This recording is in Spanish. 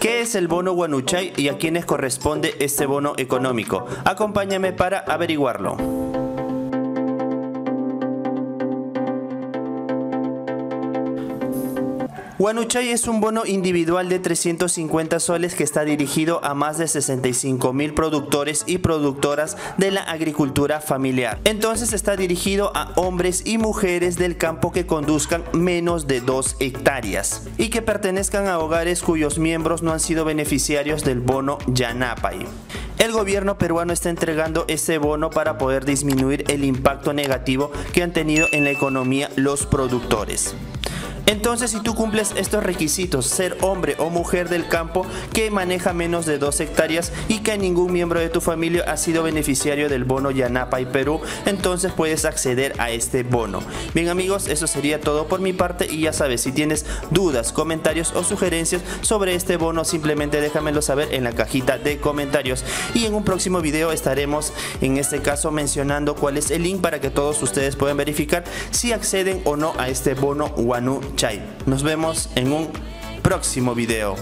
¿Qué es el bono Guanuchay y a quiénes corresponde este bono económico? Acompáñame para averiguarlo. Guanuchay es un bono individual de 350 soles que está dirigido a más de 65 mil productores y productoras de la agricultura familiar. Entonces está dirigido a hombres y mujeres del campo que conduzcan menos de 2 hectáreas y que pertenezcan a hogares cuyos miembros no han sido beneficiarios del bono Yanapay. El gobierno peruano está entregando ese bono para poder disminuir el impacto negativo que han tenido en la economía los productores. Entonces, si tú cumples estos requisitos, ser hombre o mujer del campo que maneja menos de 2 hectáreas y que ningún miembro de tu familia ha sido beneficiario del bono Yanapa y Perú, entonces puedes acceder a este bono. Bien amigos, eso sería todo por mi parte y ya sabes, si tienes dudas, comentarios o sugerencias sobre este bono, simplemente déjamelo saber en la cajita de comentarios. Y en un próximo video estaremos en este caso mencionando cuál es el link para que todos ustedes puedan verificar si acceden o no a este bono Wanu nos vemos en un próximo video.